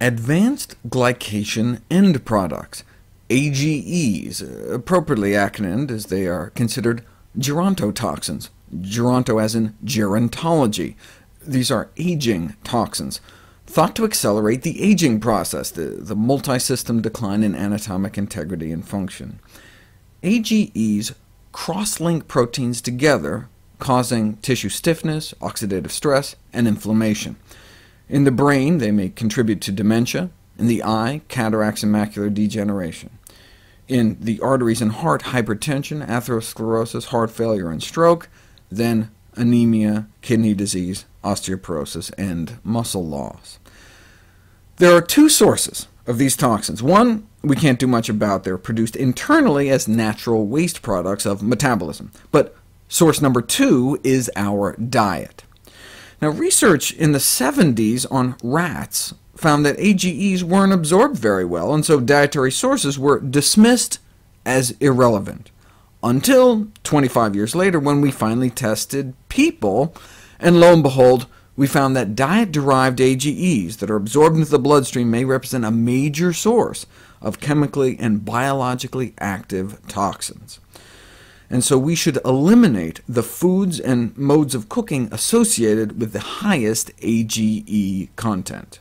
Advanced Glycation End Products, AGEs, appropriately acronymed as they are considered gerontotoxins, geronto as in gerontology. These are aging toxins, thought to accelerate the aging process, the, the multi-system decline in anatomic integrity and function. AGEs cross-link proteins together, causing tissue stiffness, oxidative stress, and inflammation. In the brain, they may contribute to dementia, in the eye, cataracts and macular degeneration. In the arteries and heart, hypertension, atherosclerosis, heart failure, and stroke, then anemia, kidney disease, osteoporosis, and muscle loss. There are two sources of these toxins. One we can't do much about. They're produced internally as natural waste products of metabolism. But source number two is our diet. Now, research in the 70s on rats found that AGEs weren't absorbed very well, and so dietary sources were dismissed as irrelevant, until 25 years later when we finally tested people, and lo and behold, we found that diet-derived AGEs that are absorbed into the bloodstream may represent a major source of chemically and biologically active toxins and so we should eliminate the foods and modes of cooking associated with the highest AGE content.